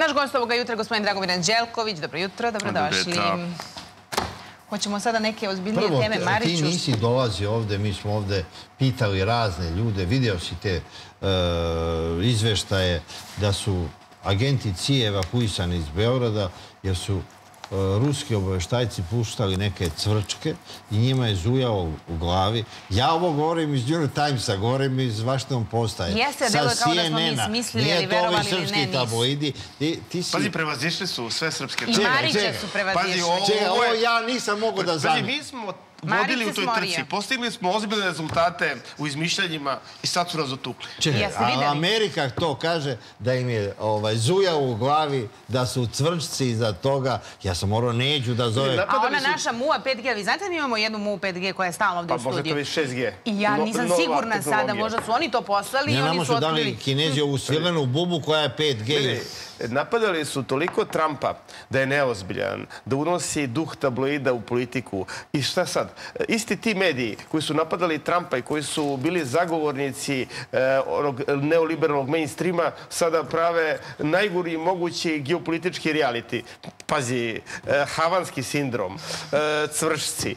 Naš gost ovoga jutra je gospodin Dragomir Anđelković. Dobro jutro, dobrodošli. Hoćemo sada neke ozbiljnije teme. Mariću... ti nisi dolazi ovde, mi smo ovde pitali razne ljude, vidio si te e, izveštaje da su agenti CIA evakuisani iz Beograda jer su ruski obaveštajci puštali neke cvrčke i njima je zujao u glavi. Ja ovo govorim iz New York Timesa, govorim iz Washington Posta. Jeste, delo je kao da smo mi smislili, ali verovali ili ne, srpski tabloidi. Ti, ti si... Pazi, prevazišli su sve srpske I Marića su prevazišli. Pazi, ovo ja nisam mogu da znam. Pazi, mi smo vodili u toj trci. Postigli smo ozbiljne rezultate u izmišljanjima i sad su nas otukli. Amerika to kaže da im je ovaj, zuja u glavi, da su cvrčci iza toga. Ja sam morao neđu da zove... A ona naša MUA 5G, vi znate da imamo jednu MUA 5G koja je stalno ovdje u studiju? Pa možda to je 6G. I ja nisam sigurna sada, možda su oni to poslali i oni su otkrili. Ja nam su dali kinezi ovu svilenu bubu koja je 5G napadali su toliko Trumpa da je neozbiljan, da unosi duh tabloida u politiku. I šta sad? Isti ti mediji koji su napadali Trumpa i koji su bili zagovornici onog neoliberalnog mainstreama sada prave najgori mogući geopolitički reality. Pazi, eh, havanski sindrom, eh, cvršci.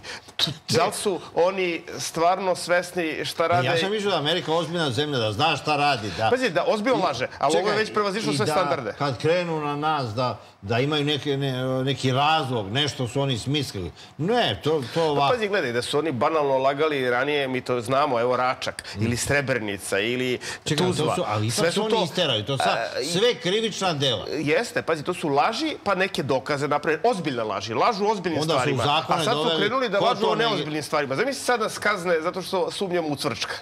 Da li su oni stvarno svesni šta rade? Ja sam mislio da Amerika ozbiljna zemlja, da zna šta radi. Da... Pazi, da ozbiljno laže, ali ovo je već prevazišlo sve standarde. Kad krenu na nas da da imaju neki, ne, neki razlog, nešto su oni smislili. Ne, to, to ovako. Pa pazi, gledaj, da su oni banalno lagali ranije, mi to znamo, evo Račak, mm. ili Srebrenica, ili Čekaj, Tuzla. To su, ali sve su oni to, isterali, to sad, sve krivična dela. Jeste, pazi, to su laži, pa neke dokaze naprave, ozbiljne laži, lažu ozbiljnim Onda stvarima. A sad su krenuli da lažu o neozbiljnim stvarima. Zamisli sad nas kazne zato što sumnjamo u cvrčka.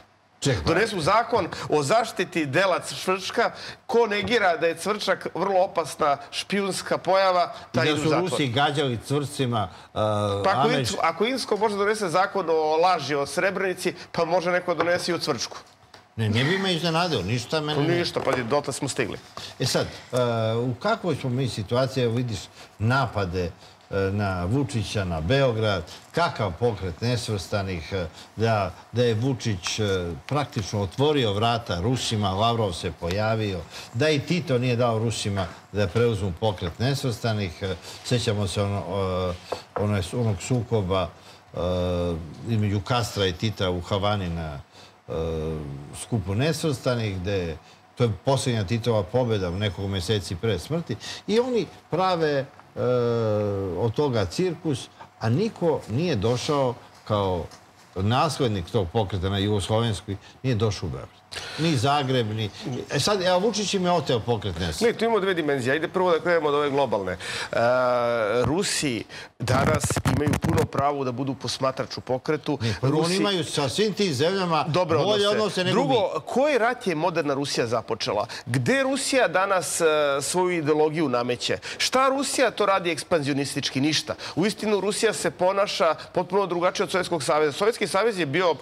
Čekaj. Donesu zakon o zaštiti dela cvrčka. Ko negira da je cvrčak vrlo opasna špijunska pojava, taj idu zakon. Da su Rusi gađali cvrcima uh, pa ako, ako Insko može donese zakon o laži o Srebrenici, pa može neko donesi i u cvrčku. Ne, ne bi me iznenadio, ništa mene... Pa ništa, pa dotle smo stigli. E sad, uh, u kakvoj smo mi situaciji, vidiš napade na Vučića, na Beograd, kakav pokret nesvrstanih, e, da, da je Vučić e, praktično otvorio vrata Rusima, Lavrov se pojavio, da i Tito nije dao Rusima da preuzmu pokret nesvrstanih. Sećamo se ono, ono, onog sukoba između Kastra i Tita u Havani na skupu nesvrstanih, gde to je posljednja Titova pobjeda nekog meseci pre smrti i oni prave E, od toga cirkus, a niko nije došao kao naslednik tog pokreta na Jugoslovenskoj, nije došao u Beograd. Ni Zagreb, ni... E sad, evo, Vučić im je oteo pokret NES. Ne, tu imamo dve dimenzije. Ajde prvo da krenemo od ove globalne. Uh, Rusi danas imaju puno pravo da budu posmatrač u pokretu. Ne, Rusi... oni imaju sa svim tim zemljama Dobre bolje odnose nego Drugo, mi. koji rat je moderna Rusija započela? Gde Rusija danas uh, svoju ideologiju nameće? Šta Rusija to radi ekspanzionistički? Ništa. U istinu, Rusija se ponaša potpuno drugačije od Sovjetskog savjeza. Sovjetski savjez je bio uh,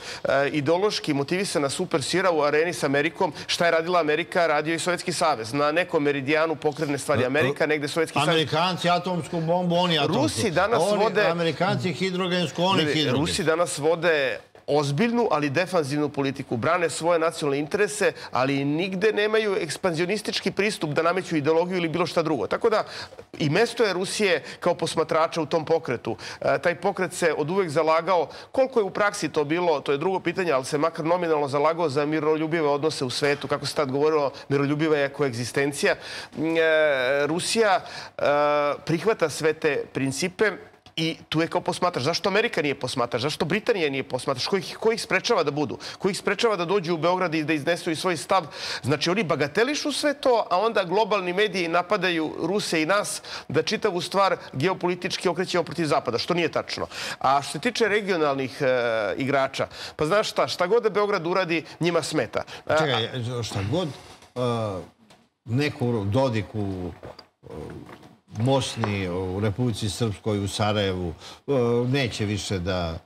ideološki motivisan na super sira u areni areni s Amerikom. Šta je radila Amerika? Radio i Sovjetski savez. Na nekom meridijanu pokretne stvari Amerika, negde Sovjetski savez. Amerikanci atomsku bombu, oni atomsku. Rusi danas vode... Amerikanci hidrogensku, oni hidrogensku. Rusi danas vode ozbiljnu, ali defanzivnu politiku. Brane svoje nacionalne interese, ali nigde nemaju ekspanzionistički pristup da nameću ideologiju ili bilo šta drugo. Tako da i mesto je Rusije kao posmatrača u tom pokretu. E, taj pokret se od uvek zalagao. Koliko je u praksi to bilo, to je drugo pitanje, ali se makar nominalno zalagao za miroljubive odnose u svetu. Kako se tad govorilo, miroljubiva je koegzistencija. E, Rusija e, prihvata sve te principe I tu je kao posmatrač. Zašto Amerika nije posmatrač? Zašto Britanija nije posmatrač? Ko ih, ko ih sprečava da budu? Ko ih sprečava da dođu u Beograd i da iznesu i svoj stav? Znači, oni bagatelišu sve to, a onda globalni mediji napadaju Ruse i nas da čitavu stvar geopolitički okrećemo protiv Zapada, što nije tačno. A što se tiče regionalnih e, igrača, pa znaš šta, šta god da Beograd uradi, njima smeta. Čekaj, šta god uh, neku Dodiku uh, moćni u Republici Srpskoj, u Sarajevu, e, neće više da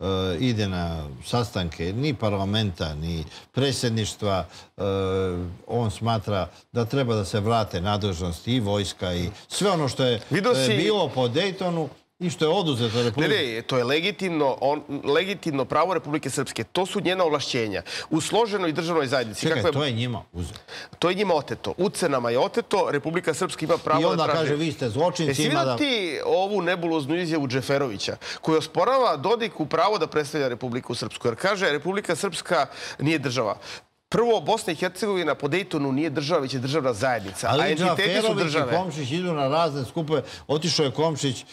e, ide na sastanke ni parlamenta, ni predsjedništva. E, on smatra da treba da se vrate nadležnosti i vojska i sve ono što je bilo po Dejtonu i što je oduzeto Ne, Republike. ne, to je legitimno, on, legitimno pravo Republike Srpske. To su njena ovlašćenja. U složenoj državnoj zajednici. Čekaj, je- to je njima uzeto. to je njima oteto. Ucenama je oteto, Republika Srpska ima pravo I onda da traži. kaže, vi ste zločinci, Jesi vidio da- ti ovu nebuloznu izjavu Džeferovića, koji osporava Dodiku pravo da predstavlja Republiku Srpsku? Jer kaže, Republika Srpska nije država. Prvo, Bosna i Hercegovina po Dejtonu nije država, već je državna zajednica. a Ali entiteti su Džaferović i države. Komšić idu na razne skupove. Otišao je Komšić e,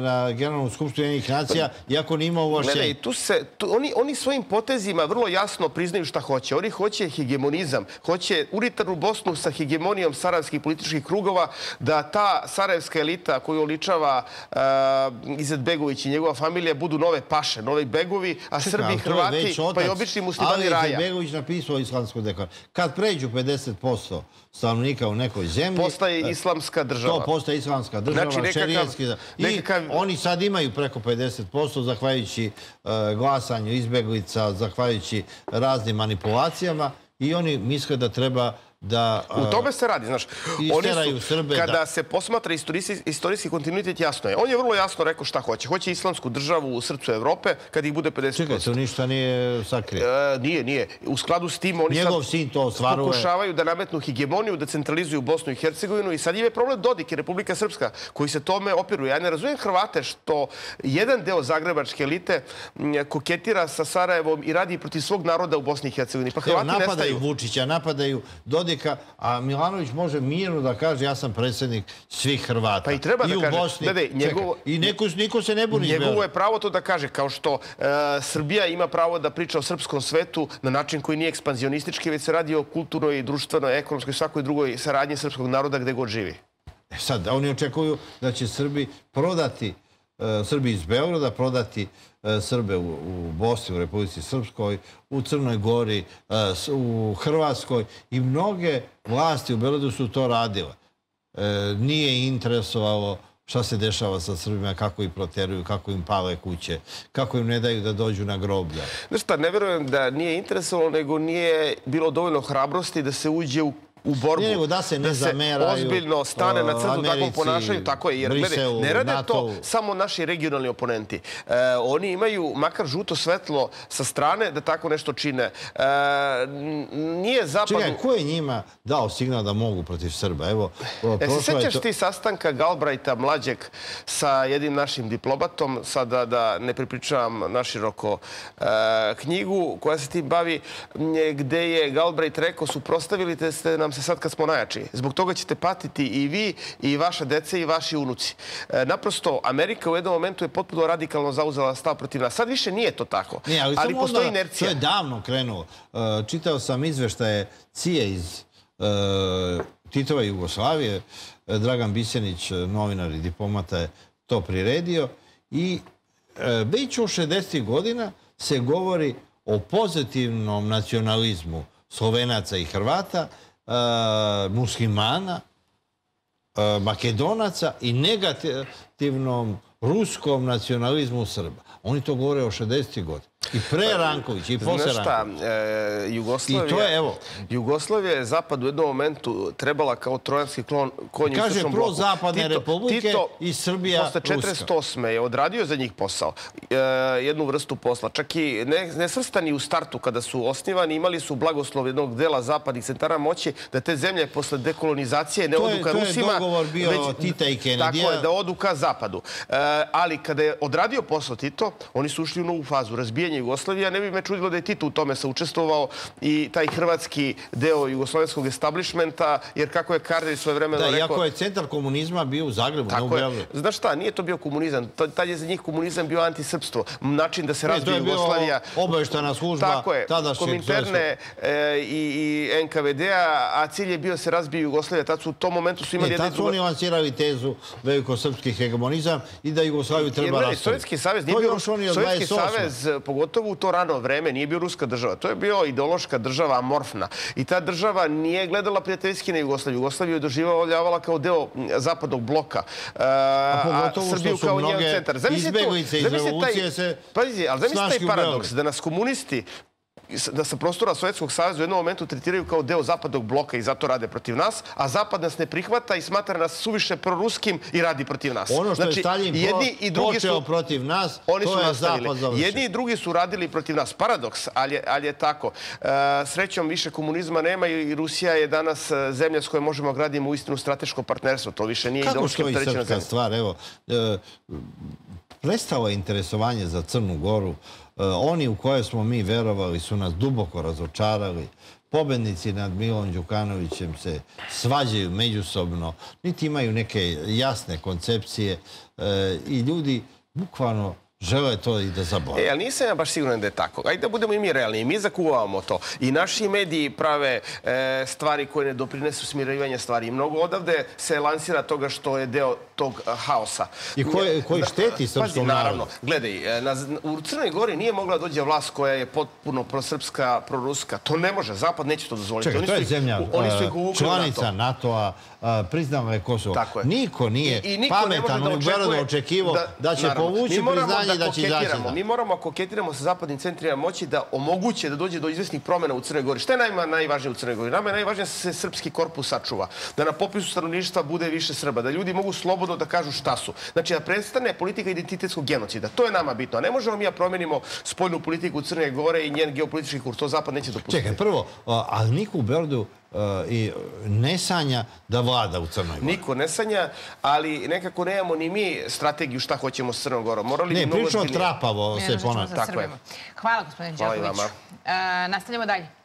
na Generalnu skupštinu jednih nacija, iako nije imao Gledaj, tu se, tu, oni, oni svojim potezima vrlo jasno priznaju šta hoće. Oni hoće hegemonizam, hoće unitarnu Bosnu sa hegemonijom sarajevskih političkih krugova, da ta sarajevska elita koju oličava uh, Izetbegović i njegova familija budu nove paše, novi begovi, a Srbi, Hrvati, pa i obični muslimani Ali raja. Izetbegović napisao islamsku deklaraciju. Kad pređu 50% stanovnika u nekoj zemlji... Postaje e, islamska država. To postaje islamska država, Znači, nekakav- šerijatski. da- I nekakav- oni sad imaju preko 50%, zahvaljujući e, glasanju izbeglica, zahvaljujući raznim manipulacijama i oni misle da treba da... U tome se radi, znaš. isteraju Srbe, kada da. se posmatra istorijski, istorijski kontinuitet, jasno je. On je vrlo jasno rekao šta hoće. Hoće islamsku državu u srcu Evrope, kad ih bude 50%. Čekaj, to ništa nije sakrio. E, nije, nije. U skladu s tim oni Njegov sad sin to ostvaruje. pokušavaju da nametnu hegemoniju, da centralizuju Bosnu i Hercegovinu i sad im je problem Dodik i Republika Srpska koji se tome opiru. Ja ne razumijem Hrvate što jedan deo zagrebačke elite koketira sa Sarajevom i radi protiv svog naroda u Bosni i Hercegovini. Pa Evo, Hrvati napadaju nestaju. Vučića, napadaju Dodika, a Milanović može mirno da kaže ja sam predsjednik svih Hrvata. Pa i treba da u kaže. Bosni. Čekaj, njegovo- I neko, niko se ne buni. Njegovo je pravo to da kaže, kao što e, Srbija ima pravo da priča o srpskom svetu na način koji nije ekspanzionistički, već se radi o kulturnoj, društvenoj, ekonomskoj svakoj drugoj saradnji srpskog naroda gde god živi. E Sad, oni očekuju da će Srbi prodati, Srbi iz Beograda prodati e, Srbe u, u Bosni, u Republici Srpskoj, u Crnoj Gori, e, u Hrvatskoj i mnoge vlasti u Beogradu su to radile. E, nije interesovalo šta se dešava sa Srbima, kako ih proteruju, kako im pale kuće, kako im ne daju da dođu na groblja. Znaš šta, ne verujem da nije interesovalo, nego nije bilo dovoljno hrabrosti da se uđe u u borbu. Nego da se ne zameraju, ozbiljno stane na crtu takvom ponašanju. Tako je, jer gledaj, Briselu, ne rade to samo naši regionalni oponenti. E, oni imaju makar žuto svetlo sa strane da tako nešto čine. E, nije zapadu... Čekaj, ko je njima dao signal da mogu protiv Srba? Evo, E se prošlo je sećaš to- ti sastanka Galbrajta mlađeg sa jednim našim diplomatom, sada da ne pripričavam naširoko e, knjigu koja se tim bavi, gde je Galbraith rekao suprostavili te ste nam se sad kad smo najjači. Zbog toga ćete patiti i vi, i vaša deca, i vaši unuci. E, naprosto, Amerika u jednom momentu je potpuno radikalno zauzela stav protiv nas. Sad više nije to tako. Nije, ali, postoji onda, inercija. To je davno krenulo. Uh, čitao sam izveštaje Cije iz uh, Titova Jugoslavije. Uh, Dragan Bisenić, novinar i diplomata, je to priredio. I već u 60. godina se govori o pozitivnom nacionalizmu Slovenaca i Hrvata, muslimana, e, Makedonaca i negativnom ruskom nacionalizmu Srba. Oni to govore o 60. godina. I pre Ranković, i posle Znaš šta, Ranković. e, Jugoslavija... I to je, evo- Jugoslavija je zapad u jednom momentu trebala kao trojanski klon konj u Kaže, istočnom bloku. prozapadne republike i Srbija posle ruska. 48. je odradio za njih posao. E, jednu vrstu posla. Čak i ne, nesvrstani u startu kada su osnivani, imali su blagoslov jednog dela zapadnih centara moći da te zemlje posle dekolonizacije ne To je- odu ka to je Rusima. dogovor bio Tita i Kennedyja. Tako je, da odu ka zapadu. E, ali kada je odradio posao Tito, oni su ušli u novu fazu razbijanja Jugoslavije. a Ne bi me čudilo da je Tito u tome se učestvovao i taj hrvatski deo jugoslovenskog establishmenta, jer kako je Kardelj svoje vremeno Da, rekao... iako je centar komunizma bio u Zagrebu, ne u. Beogradu. Znaš šta, nije to bio komunizam. Ta- Tad je za njih komunizam bio antisrpstvo. Način da se Ne, to razbije je Jugoslavija. obaveštana služba Tako je, Kominterne e, i, i NKVD-a, a cilj je bio da se razbije Jugoslavija. Tad su u tom momentu su imali Ne, tad su oni lansirali tezu velikosrpski hegemonizam i da Jugoslaviju treba rastaviti. Sovjetski savez nije To bio, još oni od Sovjetski 28. savez, pogotovo u to rano vreme, nije bio ruska država. To je bio ideološka država amorfna. I ta država nije gledala prijateljski na Jugoslaviju. Jugoslaviju je doživljavala kao deo zapadnog bloka. E, a, pogotovo što Srbiju kao njen centar. Zamisli izbeglice iz revolucije se Pazi, ali zamisli taj paradoks da nas komunisti da sa prostora Sovjetskog saveza u jednom momentu tretiraju kao deo zapadnog bloka i zato rade protiv nas, a zapad nas ne prihvata i smatra nas suviše proruskim i radi protiv nas. Ono što je Stalin jedni i drugi počeo su, protiv nas, oni to su je nastavili. zapad završio. Jedni i drugi su radili protiv nas. Paradoks, ali ali je tako. E, srećom, više komunizma nema i Rusija je danas e, zemlja s kojom možemo graditi uistinu strateško partnerstvo. To više nije Kako ideološki opterećena srpska zemlja. stvar? Evo, e, prestalo je interesovanje za Crnu Goru. E, oni u koje smo mi verovali su nas duboko razočarali. Pobednici nad Milom Đukanovićem se svađaju međusobno, niti imaju neke jasne koncepcije e, i ljudi bukvalno žele to i da zaborave. E, ali nisam ja baš siguran da je tako. Ajde da budemo i mi realni. Mi zakuvavamo to. I naši mediji prave e, stvari koje ne doprinesu smirivanje stvari. Mnogo odavde se lansira toga što je deo tog a, haosa. I koje- koji šteti srpskom Pazi, naravno. narodu. Gledaj, e, na, u Crnoj Gori nije mogla da dođe vlast koja je potpuno prosrpska, proruska. To ne može. Zapad neće to dozvoliti. Čekaj, Oni to je ih- zemlja Oni su ih e, NATO. članica NATO-a, a, priznala je Kosovo. Tako je. Niko nije I, i niko pametan da u Beogradu očekuje očekivao da, će naravno, povući priznanje i da će izaći. da- Mi moramo koketiramo sa zapadnim centrima moći da omoguće da dođe do izvesnih promjena u Crnoj Gori. Šta je najma, najvažnije u Crnoj Gori? Nama je najvažnije da se srpski korpus sačuva. Da na popisu stanovništva bude više Srba. Da ljudi mogu slobodno da kažu šta su. Znači da prestane politika identitetskog genocida. To je nama bitno. A ne možemo mi da promenimo spoljnu politiku Crne Gore i njen geopolitički kurs. To zapad neće dopustiti. Čekaj, prvo, ali niko u Beogradu i ne sanja da vlada u Crnoj Gori. Niko ne sanja, ali nekako nemamo ni mi strategiju šta hoćemo s Crnom Gorom. Morali bi Ne, ozbiljnije. trapavo Ne, se sa Tako je. Hvala, gospodine Hvala i vama. E, nastavljamo dalje.